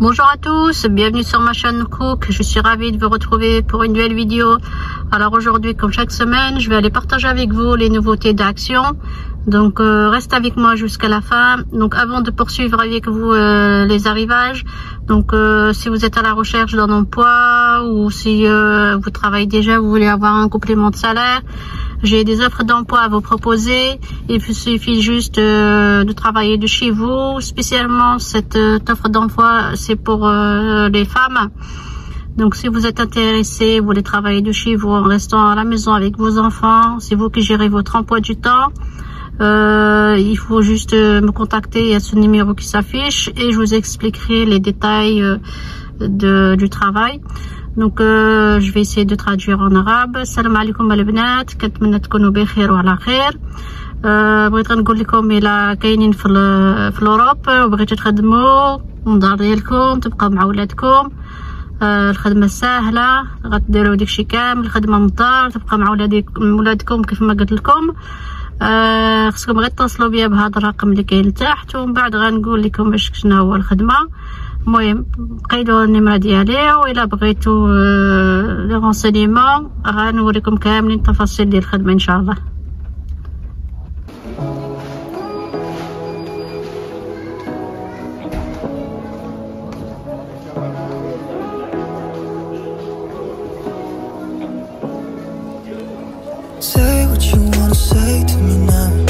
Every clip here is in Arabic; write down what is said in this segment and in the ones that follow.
Bonjour à tous, bienvenue sur ma chaîne Cook. Je suis ravie de vous retrouver pour une nouvelle vidéo. Alors aujourd'hui, comme chaque semaine, je vais aller partager avec vous les nouveautés d'Action. Donc euh, reste avec moi jusqu'à la fin. Donc avant de poursuivre avec vous euh, les arrivages, donc euh, si vous êtes à la recherche d'un emploi ou si euh, vous travaillez déjà, vous voulez avoir un complément de salaire, j'ai des offres d'emploi à vous proposer. Il suffit juste euh, de travailler de chez vous. Spécialement, cette euh, offre d'emploi, c'est pour les femmes. Donc, si vous êtes intéressé, vous voulez travailler de chez vous en restant à la maison avec vos enfants, c'est vous qui gérez votre emploi du temps. Euh, il faut juste me contacter à ce numéro qui s'affiche et je vous expliquerai les détails de, du travail. دونك جو في سي دو ترادوير اون عرب السلام عليكم البنات كنتمنى تكونوا بخير وعلى خير أه بغيت غنقول لكم إلا كاينين في, في الأوروب. وبغيتو تخدموا الدار ديالكم تبقاو مع ولادكم. أه الخدمة ساهله غديروا داكشي كامل. الخدمة من الدار تبقى مع ولادكم كيف ما قلت لكم. أه خصكم غير تتصلوا بيا بهذا الرقم اللي كاين لتحت ومن بعد غنقول لكم باش شنو هو الخدمة. المهم بقيلو النمرة ديالي وإلا بغيتو لي رونسينيمون غنوريكم كاملين التفاصيل ديال الخدمة إن شاء الله. Say what you say to me now.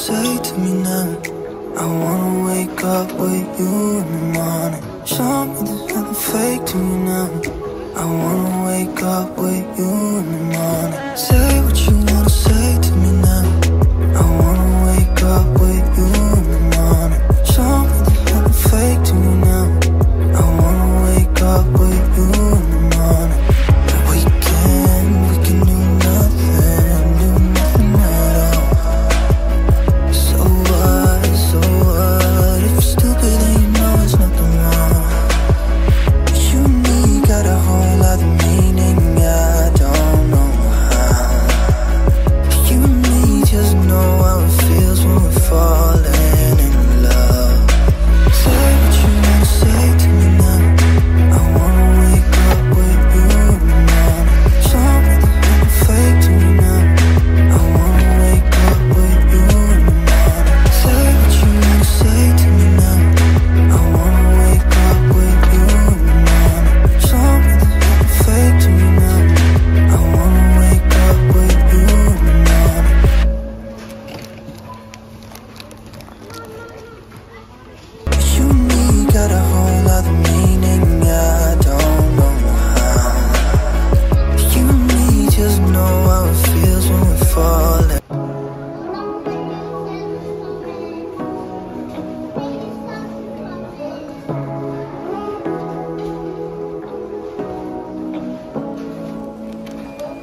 Say to me now. I wanna wake up with you in the morning. Show me there's nothing fake to me now. I wanna wake up with you in the morning. Say what you wanna say to me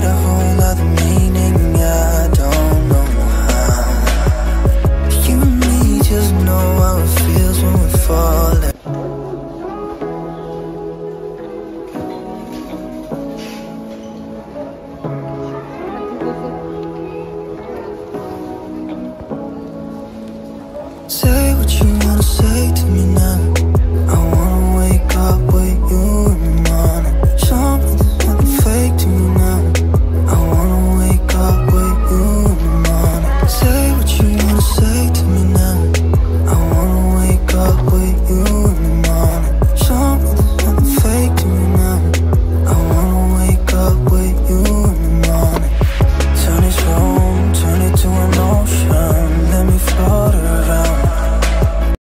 but I